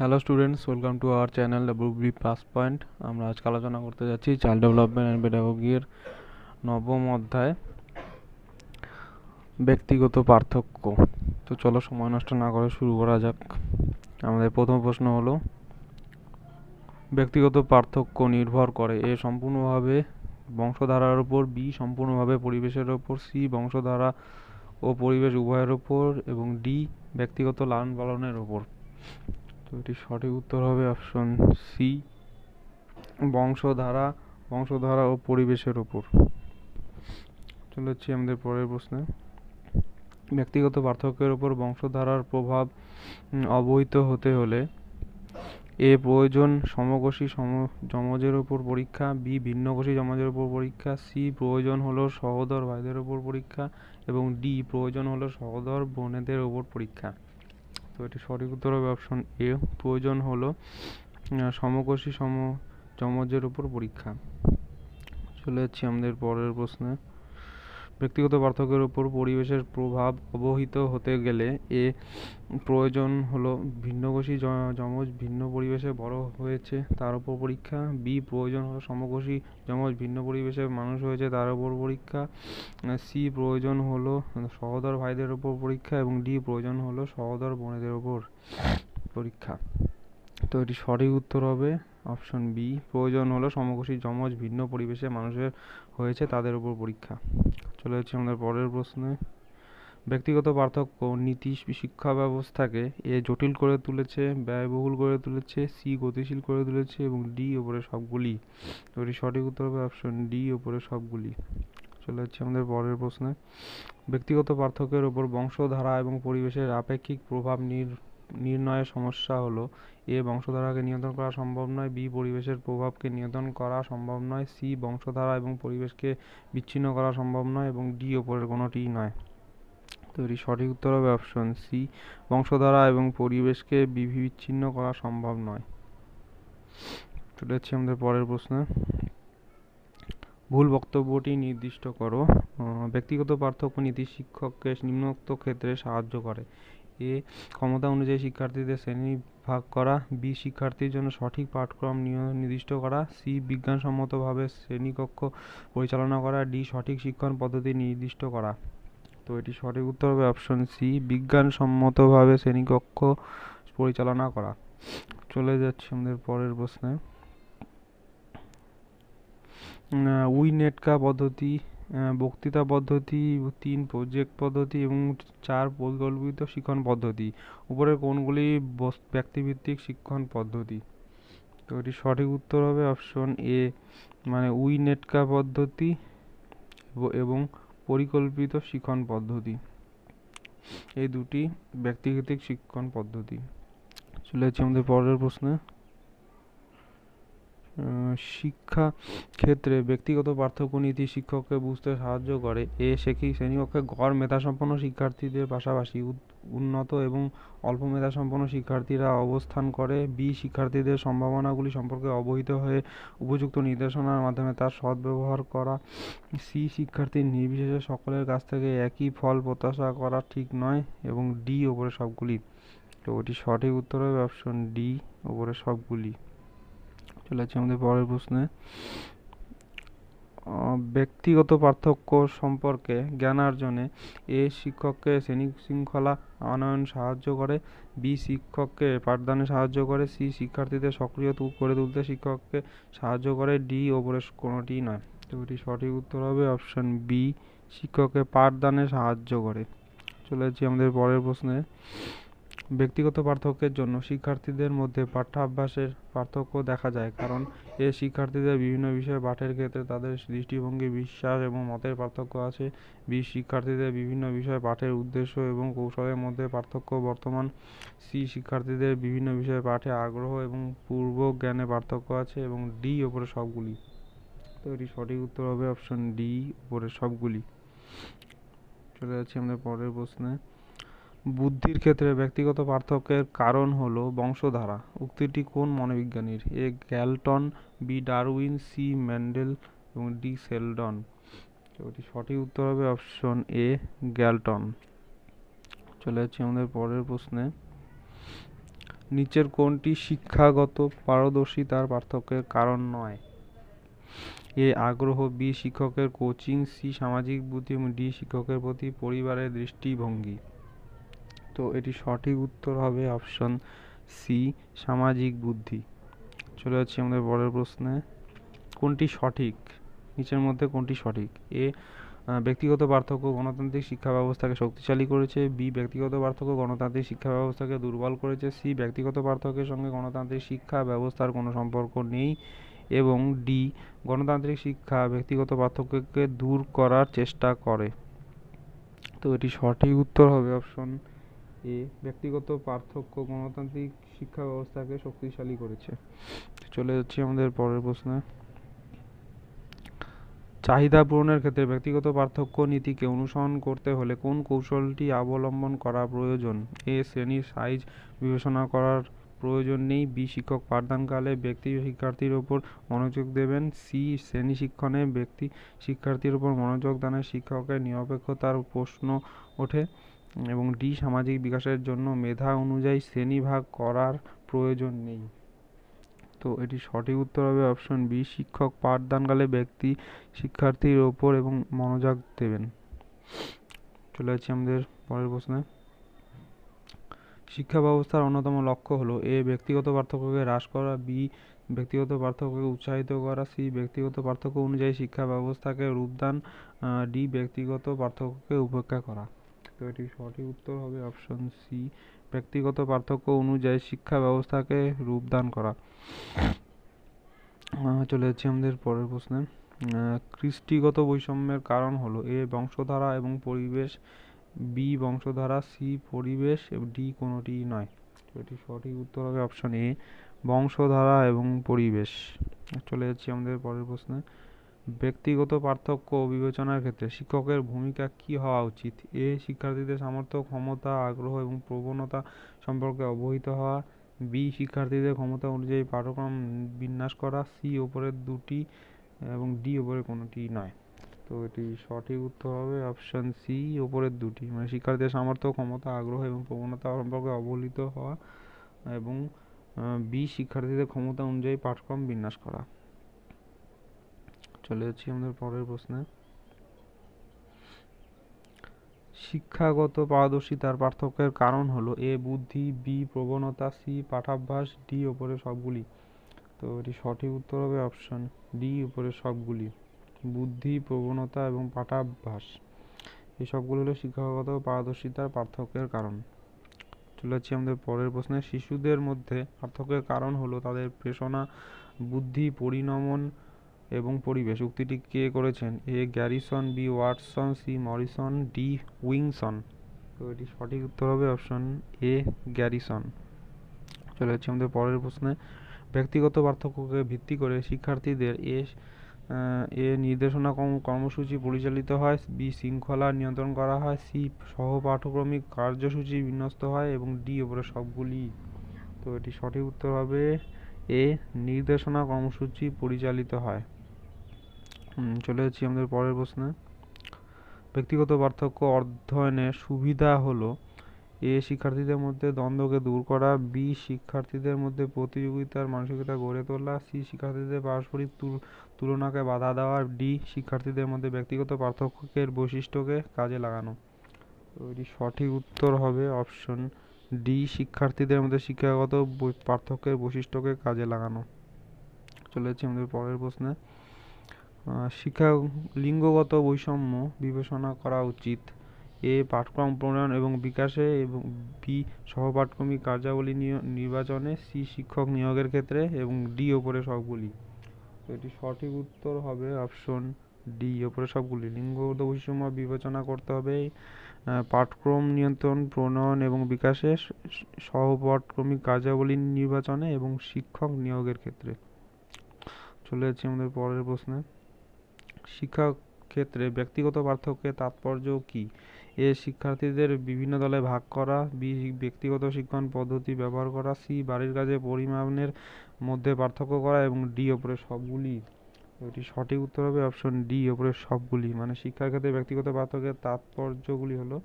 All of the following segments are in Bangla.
Hello students welcome to our channel WB plus point আমরা আজকে আলোচনা করতে যাচ্ছি চাইল্ড ডেভেলপমেন্ট অ্যান্ড পেডাগোগির নবম অধ্যায়, ব্যক্তিগত পার্থক্য। তো চলো সময় নষ্ট না করে শুরু করা যাক। আমাদের প্রথম প্রশ্ন হলো, ব্যক্তিগত পার্থক্য নির্ভর করে এ সম্পূর্ণভাবে বংশধারার উপর, বি সম্পূর্ণভাবে পরিবেশের ওপর সি বংশধারা ও পরিবেশ উভয়ের ওপর এবং ডি ব্যক্তিগত লালন পালনের ওপর তো এটি সঠিক উত্তর হবে অপশন সি বংশধারা বংশধারা ও পরিবেশের ওপর চলে যাচ্ছি আমাদের পরের প্রশ্নে। ব্যক্তিগত পার্থক্যের ওপর বংশধারার প্রভাব অবহিত হতে হলে এ প্রয়োজন সমকোষী সম, যমজের উপর পরীক্ষা, বি ভিন্নকোষী যমজের উপর পরীক্ষা, সি প্রয়োজন হলো সহোদর ভাইদের উপর পরীক্ষা, এবং ডি প্রয়োজন হলো সহোদর বোনেদের উপর পরীক্ষা। এটি সঠিক উত্তর হবে অপশন এ প্রয়োজন হলো সমকোষী সম যমজের উপর পরীক্ষা। চলে যাচ্ছি আমাদের পরের প্রশ্নে। ব্যক্তিগত পার্থক্যের উপর পরিবেশের প্রভাব অবহিত হতে গেলে এ প্রয়োজন হলো ভিন্নকোষী যমজ ভিন্ন পরিবেশে বড় হয়েছে, তার উপর পরীক্ষা। বি, প্রয়োজন হলো সমকোষী যমজ ভিন্ন পরিবেশে মানুষ হয়েছে, তার উপর পরীক্ষা। সি, প্রয়োজন হলো সহোদর ভাইদের উপর পরীক্ষা এবং ডি, প্রয়োজন হলো সহোদর বোনেদের উপর পরীক্ষা। তো এটি সঠিক উত্তর হবে অপশন বি, প্রয়োজন হলো সমকোষী যমজ ভিন্ন পরিবেশে মানুষের হয়েছে, তাদের উপর পরীক্ষা। চলে যাচ্ছি আমাদের পরের প্রশ্নে। ব্যক্তিগত পার্থক্য, নীতি, শিক্ষা ব্যবস্থাকে এ জটিল করে তুলেছে, ব্যয়বহুল করে তুলেছে সি গতিশীল করে তুলেছে এবং ডি ওপরে সবগুলি। এটি সঠিক উত্তর হবে অপশন ডি ওপরে সবগুলি। চলে যাচ্ছি আমাদের পরের প্রশ্নে। ব্যক্তিগত পার্থক্যের ওপর বংশধারা এবং পরিবেশের আপেক্ষিক প্রভাব নির, নির্ণয়ের সমস্যা হলো এ বংশধারাকে নিয়ন্ত্রণ করা সম্ভব নয়, বি পরিবেশের প্রভাবকে নিয়ন্ত্রণ করা সম্ভব নয়, সি বংশধারা এবং পরিবেশকে বিচ্ছিন্ন করা সম্ভব নয় এবং ডি ওপরের কোনোটিই নয়। তো এটি সঠিক উত্তর হবে অপশন সি, বংশধারা এবং পরিবেশকে বিচ্ছিন্ন করা সম্ভব নয়। চলে যাচ্ছি আমাদের পরের প্রশ্নে। ভুল বক্তব্যটি নির্দিষ্ট করো। ব্যক্তিগত পার্থক্য নীতি শিক্ষককে নিম্নোক্ত ক্ষেত্রে সাহায্য করে। এ ক্ষমতা অনুযায়ী শিক্ষার্থীদের শ্রেণি ভাগ করা, বি শিক্ষার্থীর জন্য সঠিক পাঠক্রম নির্দিষ্ট করা, সি বিজ্ঞানসম্মতভাবে শ্রেণীকক্ষ পরিচালনা করা, ডি সঠিক শিক্ষণ পদ্ধতি নির্দিষ্ট করা। তো এটি সঠিক উত্তর হবে অপশন সি, বিজ্ঞানসম্মতভাবে শ্রেণীকক্ষ পরিচালনা করা। চলে যাচ্ছে আমাদের পরের প্রশ্নে। উইনেটকা পদ্ধতি বক্তৃতা পদ্ধতি, তিন প্রজেক্ট পদ্ধতি এবং চার পরিকল্পিত শিক্ষণ পদ্ধতি। উপরের কোনগুলি ব্যক্তিভিত্তিক শিক্ষণ পদ্ধতি। তো এটি সঠিক উত্তর হবে অপশন এ মানে উইনেটকা পদ্ধতি এবং পরিকল্পিত শিক্ষণ পদ্ধতি। এই দুটি ব্যক্তিভিত্তিক শিক্ষণ পদ্ধতি। চলে যাচ্ছি আমাদের পরের প্রশ্নে। শিক্ষা ক্ষেত্রে ব্যক্তিগত পার্থক্য নীতি শিক্ষককে বুঝতে সাহায্য করে। এ শেখি শ্রেণীকক্ষে গড় মেধাসম্পন্ন শিক্ষার্থীদের পাশাপাশি উন্নত এবং অল্প মেধাসম্পন্ন শিক্ষার্থীরা অবস্থান করে। বি, শিক্ষার্থীদের সম্ভাবনাগুলি সম্পর্কে অবহিত হয়ে উপযুক্ত নির্দেশনার মাধ্যমে তার সদ্ব্যবহার করা। সি, শিক্ষার্থীর নির্বিশেষে সকলের কাছ থেকে একই ফল প্রত্যাশা করা ঠিক নয় এবং ডি, ওপরে সবগুলি। তো ওটি সঠিক উত্তর হবে অপশন ডি, ওপরে সবগুলি। চলে যাচ্ছে আমাদের পরের প্রশ্নে। ব্যক্তিগত পার্থক্য সম্পর্কে জ্ঞানার্জনে এ শিক্ষককে শ্রেণি শৃঙ্খলা আনয়ন সাহায্য করে, বি শিক্ষককে পাঠদানে সাহায্য করে, সি শিক্ষার্থীদের সক্রিয় করে তুলতে শিক্ষককে সাহায্য করে, ডি ওপরে কোনোটি নয়। তো এটি সঠিক উত্তর হবে অপশন বি, শিক্ষককে পাঠদানে সাহায্য করে। চলে যাচ্ছি আমাদের পরের প্রশ্নে। ব্যক্তিগত পার্থক্যের জন্য শিক্ষার্থীদের মধ্যে পাঠ্যাভ্যাসের পার্থক্য দেখা যায়, কারণ এ শিক্ষার্থীদের বিভিন্ন বিষয়ে পাঠের ক্ষেত্রে তাদের দৃষ্টিভঙ্গি, বিশ্বাস এবং মতের পার্থক্য আছে। বি শিক্ষার্থীদের বিভিন্ন বিষয়ে পাঠের উদ্দেশ্য এবং কৌশলের মধ্যে পার্থক্য বর্তমান। সি শিক্ষার্থীদের বিভিন্ন বিষয়ে পাঠে আগ্রহ এবং পূর্ব জ্ঞানে পার্থক্য আছে এবং ডি ওপরে সবগুলি। তো এটি সঠিক উত্তর হবে অপশন ডি ওপরে সবগুলি। চলে যাচ্ছি আমাদের পরের প্রশ্নে। বুদ্ধির ক্ষেত্রে ব্যক্তিগত পার্থক্যের কারণ হল বংশধারা। উক্তিটি কোন মনোবিজ্ঞানীর? A. Galton, B. Darwin, C. Mendel এবং ডি. সেলডন এটি সঠিক উত্তর হবে অপশন এ, গ্যালটন। চলে যাচ্ছি আমাদের পরের প্রশ্নে। নিচের কোনটি শিক্ষাগত পারদর্শিতার পার্থক্যের কারণ নয়? এ. আগ্রহ, বি. শিক্ষকের কোচিং, সি. সামাজিক বুদ্ধি এবং ডি. শিক্ষকের প্রতি পরিবারের দৃষ্টিভঙ্গি। তো এটি সঠিক উত্তর হবে অপশন সি সামাজিক বুদ্ধি। চলে যাচ্ছি আমাদের পরের প্রশ্নে। কোনটি সঠিক? নিচের মধ্যে কোনটি সঠিক? এ ব্যক্তিগত পার্থক্য গণতান্ত্রিক শিক্ষা ব্যবস্থাকে শক্তিশালী করেছে। বি, ব্যক্তিগত পার্থক্য গণতান্ত্রিক শিক্ষা ব্যবস্থাকে দুর্বল করেছে। সি, ব্যক্তিগত পার্থক্যের সঙ্গে গণতান্ত্রিক শিক্ষা ব্যবস্থার কোনো সম্পর্ক নেই। এবং ডি, গণতান্ত্রিক শিক্ষা ব্যক্তিগত পার্থক্যকে দূর করার চেষ্টা করে। তো এটি সঠিক উত্তর হবে অপশন এ ব্যক্তিগত পার্থক্য গণতান্ত্রিক শিক্ষা ব্যবস্থাকে শক্তিশালী করেছে। চলে যাচ্ছি আমাদের পরের প্রশ্নে। চাহিদা পূরণের ক্ষেত্রে ব্যক্তিগত পার্থক্য নীতিকে অনুসরণ করতে হলে কোন কৌশলটি অবলম্বন করা প্রয়োজন? এ শ্রেণির সাইজ বিবেচনা করার প্রয়োজন নেই। বি, শিক্ষক পাঠদানকালে ব্যক্তি শিক্ষার্থীর ওপর মনোযোগ দেবেন। সি, শ্রেণি শিক্ষণে ব্যক্তি শিক্ষার্থীর ওপর মনোযোগ দানের শিক্ষকের নিরপেক্ষতার প্রশ্ন ওঠে। এবং ডি সামাজিক বিকাশের জন্য মেধা অনুযায়ী শ্রেণীভাগ করার প্রয়োজন নেই। তো এটি সঠিক উত্তর হবে অপশন বি শিক্ষক পাঠদানকালে ব্যক্তি, শিক্ষার্থীর ওপর এবং মনোযোগ দেবেন। চলে যাচ্ছি আমাদের পরের প্রশ্নে। শিক্ষা ব্যবস্থার অন্যতম লক্ষ্য হলো এ, ব্যক্তিগত পার্থক্যকে হ্রাস করা, বি, ব্যক্তিগত পার্থক্যকে উৎসাহিত করা, সি, ব্যক্তিগত পার্থক্য অনুযায়ী শিক্ষা ব্যবস্থাকে রূপদান ডি, ব্যক্তিগত পার্থক্যকে উপেক্ষা করা। তো এটি সঠিক উত্তর হবে অপশন সি ব্যক্তিগত পার্থক্য অনুযায়ী শিক্ষা ব্যবস্থাকে রূপদান করা। চলে যাচ্ছি আমাদের পরের প্রশ্নে। কৃষ্টিগত বৈষম্যের কারণ হলো এ বংশধারা এবং পরিবেশ, বি বংশধারা, সি পরিবেশ ডি কোনোটি নয়। তো এটি সঠিক উত্তর হবে অপশন এ বংশধারা এবং পরিবেশ। চলে যাচ্ছি আমাদের পরের প্রশ্নে। ব্যক্তিগত পার্থক্য বিবেচনার ক্ষেত্রে শিক্ষকের ভূমিকা কি হওয়া উচিত? এ শিক্ষার্থীদের সামর্থ্য, ক্ষমতা, আগ্রহ এবং প্রবণতা সম্পর্কে অবহিত হওয়া। বি শিক্ষার্থীদের ক্ষমতা অনুযায়ী পাঠ্যক্রম বিন্যাস করা। সি ওপরের দুটি এবং ডি ওপরের কোনোটি নয়। তো এটি সঠিক উত্তর হবে অপশন সি ওপরের দুটি। মানে শিক্ষার্থীদের সামর্থ্য, ক্ষমতা, আগ্রহ এবং প্রবণতা সম্পর্কে অবহিত হওয়া এবং বি শিক্ষার্থীদের ক্ষমতা অনুযায়ী পাঠ্যক্রম বিন্যাস করা। চলে যাচ্ছি আমাদের পরের প্রশ্নে। শিক্ষাগত পারদর্শিতার পার্থক্যের কারণ হলো এ, বুদ্ধি, বি, প্রবণতা, সি, পাঠাভ্যাস, ডি ওপরে সবগুলি। তো এটি সঠিক উত্তর হবে অপশন ডি উপরে সবগুলি। বুদ্ধি, প্রবণতা এবং পাঠাভ্যাস, এই সবগুলো হলো শিক্ষাগত পারদর্শিতার পার্থক্যের কারণ। চলে যাচ্ছি আমাদের পরের প্রশ্নে। শিশুদের মধ্যে পার্থক্যের কারণ হলো তাদের প্রেষণা বুদ্ধি, পরিণমন এবং পরিবেশ উক্তিটি কে করেছেন? A Garrison B Watson, C Morrison, D Wingson. তো এটি সঠিক উত্তর হবে অপশন এ, গ্যারিসন। চলে যাচ্ছি আমাদের পরের প্রশ্নে। ব্যক্তিগত পার্থক্যকে ভিত্তি করে শিক্ষার্থীদের এ এ নির্দেশনা কর্মসূচি পরিচালিত হয়, বি শৃঙ্খলা নিয়ন্ত্রণ করা হয়, সি সহ পাঠ্যক্রমিক কার্যসূচি বিন্যস্ত হয় এবং ডি ওপরে সবগুলি। তো এটি সঠিক উত্তর হবে এ, নির্দেশনা কর্মসূচি পরিচালিত হয়। চলে যাচ্ছি আমাদের পরের প্রশ্নে। ব্যক্তিগত পার্থক্য অধ্যয়নের সুবিধা হলো এ শিক্ষার্থীদের মধ্যে দ্বন্দ্বকে দূর করা, বি শিক্ষার্থীদের মধ্যে প্রতিযোগিতার মানসিকতা গড়ে তোলা, সি শিক্ষার্থীদের পারস্পরিক তুলনাকে বাধা দেওয়া, ডি শিক্ষার্থীদের মধ্যে ব্যক্তিগত পার্থক্যের বৈশিষ্ট্যকে কাজে লাগানো। তো এটি সঠিক উত্তর হবে অপশন ডি, শিক্ষার্থীদের মধ্যে শিক্ষাগত পার্থক্যের বৈশিষ্ট্যকে কাজে লাগানো। চলে যাচ্ছি আমাদের পরের প্রশ্নে। শিক্ষা লিঙ্গগত বৈষম্য বিবেচনা করা উচিত। এ পাঠক্রম প্রণয়ন এবং বিকাশে এবং বি সহপাঠক্রমিক কার্যাবলী নির্বাচনে সি শিক্ষক নিয়োগের ক্ষেত্রে এবং ডি ওপরে সবগুলি। তো এটি সঠিক উত্তর হবে অপশন ডি, ওপরে সবগুলি। লিঙ্গগত বৈষম্য বিবেচনা করতে হবে। পাঠক্রম নিয়ন্ত্রণ, প্রণয়ন এবং বিকাশে সহপাঠক্রমিক কার্যাবলী নির্বাচনে এবং শিক্ষক নিয়োগের ক্ষেত্রে। চলে যাচ্ছি আমাদের পরের প্রশ্নে। শিক্ষা ক্ষেত্রে ব্যক্তিগত পার্থক্যের তাৎপর্য কী? এ শিক্ষার্থীদের বিভিন্ন দলে ভাগ করা, বি ব্যক্তিগত শিক্ষণ পদ্ধতি ব্যবহার করা, সি বাড়ির কাজে পরিমাণের মধ্যে পার্থক্য করা এবং ডি ওপরে সবগুলি। এটি সঠিক উত্তর হবে অপশন ডি, ওপরে সবগুলি। মানে শিক্ষার ক্ষেত্রে ব্যক্তিগত পার্থক্যের তাৎপর্যগুলি হলো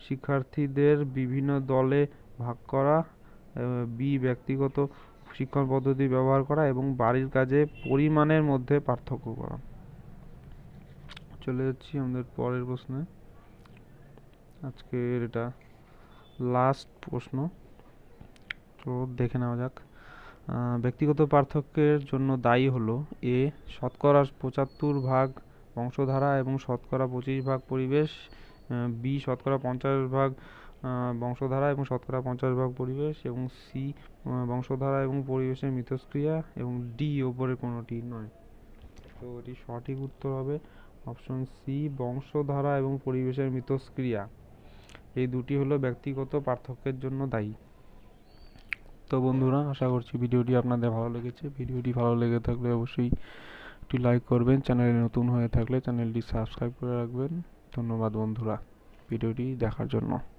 শিক্ষার্থীদের বিভিন্ন দলে ভাগ করা বি ব্যক্তিগত শিক্ষণ পদ্ধতি ব্যবহার করা এবং বাড়ির কাজে পরিমাণের মধ্যে পার্থক্য করা। চলে যাচ্ছি আমাদের পরের প্রশ্নে। আজকের এটা লাস্ট প্রশ্ন। তো দেখে নেওয়া যাক। ব্যক্তিগত পার্থক্যের জন্য দায়ী হলো এ, শতকরা পঁচাত্তর ভাগ বংশধারা এবং শতকরা পঁচিশ ভাগ পরিবেশ বি, শতকরা পঞ্চাশ ভাগ বংশধারা এবং শতকরা পঞ্চাশ ভাগ পরিবেশ এবং সি বংশধারা এবং পরিবেশের মিথস্ক্রিয়া এবং ডি, ওপরের কোনোটি নয়। তো এটি সঠিক উত্তর হবে। অপশন সি, বংশধারা এবং পরিবেশের মিথস্ক্রিয়া। এই দুটি হলো ব্যক্তিগত পার্থক্যের জন্য দায়ী। তো বন্ধুরা, আশা করছি ভিডিওটি আপনাদের ভালো লেগেছে। ভিডিওটি ভালো লেগে থাকলে অবশ্যই একটি লাইক করবেন। চ্যানেলে নতুন হয়ে থাকলে চ্যানেলটি সাবস্ক্রাইব করে রাখবেন। ধন্যবাদ বন্ধুরা, ভিডিওটি দেখার জন্য।